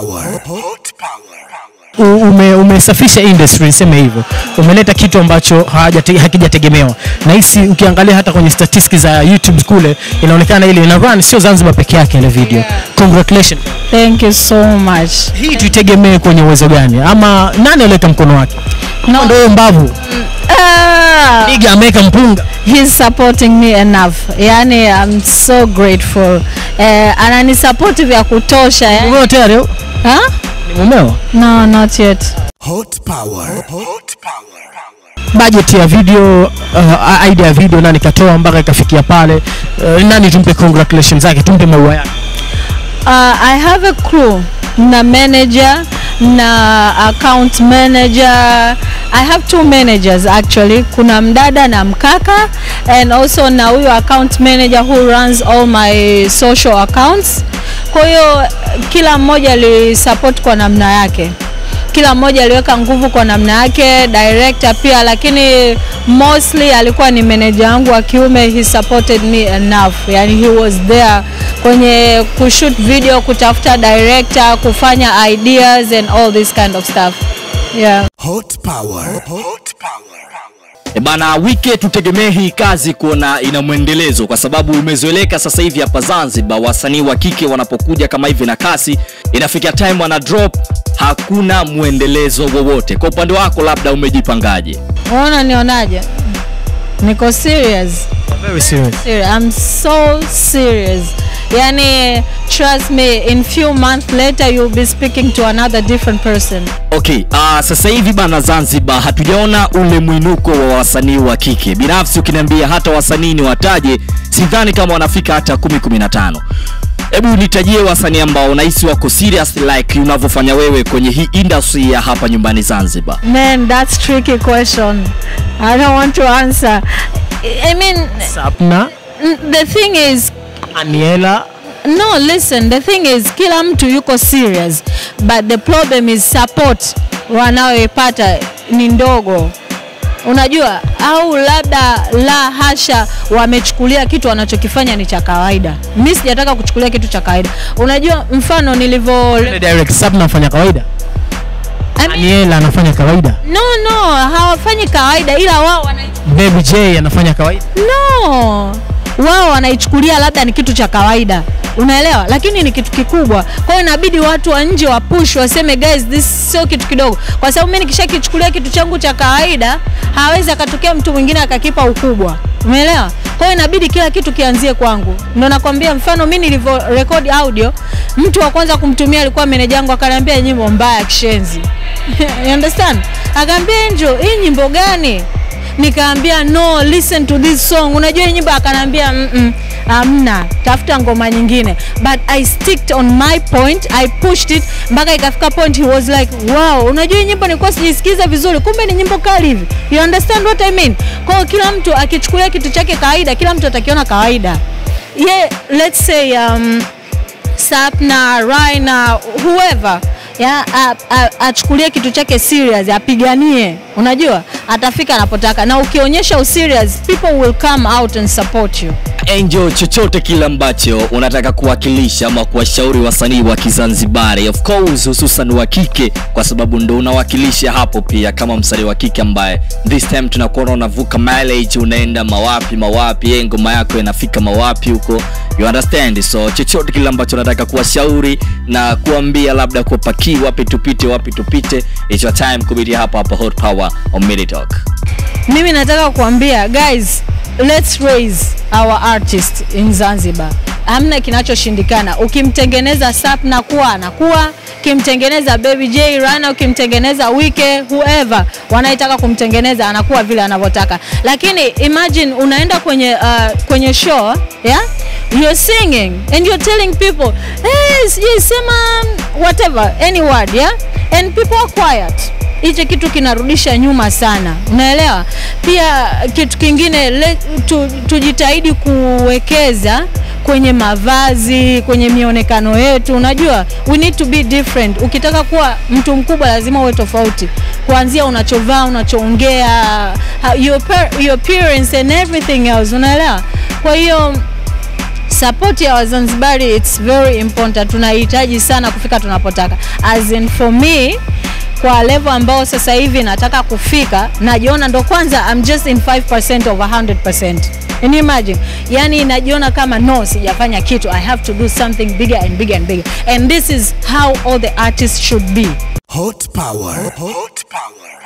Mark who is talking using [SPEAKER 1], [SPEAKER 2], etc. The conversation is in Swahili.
[SPEAKER 1] power. Hot power.
[SPEAKER 2] Ume, umesafisha industry niseme hivyo umeleta kitu ambacho hakijategemewa. Na hisi ukiangalia hata kwenye statistics za youtube kule inaonekana ile ina run sio zanzibar peke yake ile video
[SPEAKER 3] Yeah.
[SPEAKER 2] congratulations
[SPEAKER 3] Thank you so much.
[SPEAKER 2] hii tuitegemee kwenye uwezo gani ama nani aleta mkono wake no. Ndio mbavu
[SPEAKER 3] Ah,
[SPEAKER 2] Niga ameweka mpunga
[SPEAKER 3] he's supporting me enough. Yani I'm so grateful. Eh, ananisupport vya kutosha. Eh.
[SPEAKER 2] mumeo tayari ni mumeo
[SPEAKER 3] No, not yet.
[SPEAKER 1] Hot power. Hot power.
[SPEAKER 2] budget ya video uh, idea ya video nani katoa mpaka ikafikia pale uh, nani tumpe congratulations zake tumpe maua yake
[SPEAKER 3] Uh, I have a crew na manager na account manager I have two managers actually. Kuna mdada na mkaka and also na huyo account manager who runs all my social accounts. Kwa hiyo kila mmoja alisupport kwa namna yake. Kila mmoja aliweka nguvu kwa namna yake director pia lakini mostly alikuwa ni manager wangu wa kiume. He supported me enough. Yani he was there kwenye kushoot video kutafuta director kufanya ideas and all this kind of stuff. Yeah
[SPEAKER 1] Hot power. Hot power.
[SPEAKER 4] E bana, wike tutegemee hii kazi kuona ina mwendelezo, kwa sababu imezoeleka sasa hivi hapa Zanzibar, wasanii wa kike wanapokuja kama hivi na kasi, inafikia time wana drop, hakuna mwendelezo wowote. Kwa upande wako, labda umejipangaje?
[SPEAKER 3] unaona nionaje niko serious
[SPEAKER 2] very serious
[SPEAKER 3] serious. I'm so serious. Yani, trust me, in few months later you'll be speaking to another different person.
[SPEAKER 4] Okay, uh, sasa hivi bana Zanzibar hatujaona ule mwinuko wa wasanii wa kike. Binafsi ukiniambia hata wasanii ni wataje, sidhani kama wanafika hata 10 15. Hebu nitajie wasanii ambao unahisi wako serious like unavyofanya wewe kwenye hii industry ya hapa nyumbani Zanzibar.
[SPEAKER 3] Man, that's tricky question. I don't want to answer. I mean,
[SPEAKER 2] sapna
[SPEAKER 3] the thing is,
[SPEAKER 2] aniela
[SPEAKER 3] no, listen, the thing is, kila mtu yuko serious, but the problem is support wanayoipata ni ndogo. Unajua, au labda la hasha, wamechukulia kitu wanachokifanya ni cha kawaida. Mi sijataka kuchukulia kitu cha kawaida. Unajua, mfano nilivyo
[SPEAKER 2] nafanya kawaida
[SPEAKER 3] I mean,
[SPEAKER 2] aniela anafanya kawaida
[SPEAKER 3] no, no, hawafanyi kawaida, ila wao wana
[SPEAKER 2] baby j anafanya kawaida
[SPEAKER 3] no wao wanaichukulia labda ni kitu cha kawaida. Unaelewa? Lakini ni kitu kikubwa. Kwa inabidi watu wa nje wapush waseme guys this sio kitu kidogo. Kwa sababu mi nikishakichukulia kitu changu cha kawaida hawezi akatokea mtu mwingine akakipa ukubwa. Umeelewa? Kwa inabidi kila kitu kianzie kwangu. Ndo nakwambia mfano mi nilivyo record audio mtu wa kwanza kumtumia alikuwa meneja wangu akaniambia nyimbo mbaya kishenzi. Understand? Akaambia Angel hii nyimbo gani nikaambia no listen to this song. Unajua nyimbo akanambia "Mm-mm, amna tafuta ngoma nyingine. But i sticked on my point i pushed it mpaka ikafika point he was like wow. Unajua hii nyimbo nilikuwa sijisikiza vizuri kumbe ni nyimbo kali hivi. You understand what i mean? Kwa kila mtu akichukulia kitu chake kawaida kila mtu atakiona kawaida. Ye yeah, let's say um, sapna raina whoever ya achukulie kitu chake serious apiganie. Unajua? Atafika anapotaka. Na ukionyesha userious people will come out and support you.
[SPEAKER 4] Angel, chochote kile ambacho unataka kuwakilisha ama kuwashauri wasanii wa Kizanzibari, of course hususan wa kike, kwa sababu ndo unawakilisha hapo pia kama msanii wa kike ambaye this time tunakuona unavuka mileage, unaenda mawapi mawapi, eh, ngoma yako inafika mawapi huko, you understand? So chochote kile ambacho nataka kuwashauri na kuambia, labda kupaki wapi tupite, wapi tupite, it's your time kupitia hapa hapa Hot Power on Mini Talk.
[SPEAKER 3] mimi nataka kuambia guys let's raise our artist in zanzibar. Hamna kinachoshindikana. Ukimtengeneza sap na kuwa anakuwa ukimtengeneza baby j rana. Ukimtengeneza wike whoever wanaitaka kumtengeneza anakuwa vile anavyotaka. Lakini imagine unaenda kwenye uh, kwenye show yeah you're singing and you're telling people hey, sema whatever any word yeah? And people are quiet. Hicho kitu kinarudisha nyuma sana. Unaelewa? Pia kitu kingine le, tu, tujitahidi kuwekeza kwenye mavazi kwenye mionekano yetu. Unajua we need to be different. Ukitaka kuwa mtu mkubwa lazima uwe tofauti. Kuanzia unachovaa unachoongea your, your appearance and everything else. Unaelewa? Kwa hiyo support ya wazanzibari its very important. Tunahitaji sana kufika tunapotaka. As in for me kwa level ambao sasa hivi nataka kufika najiona ndo kwanza I'm just in 5% of 100% Can you imagine? Yani najiona kama no sijafanya kitu. I have to do something bigger and bigger and bigger. And this is how all the artists should be.
[SPEAKER 1] Hot power. Hot power.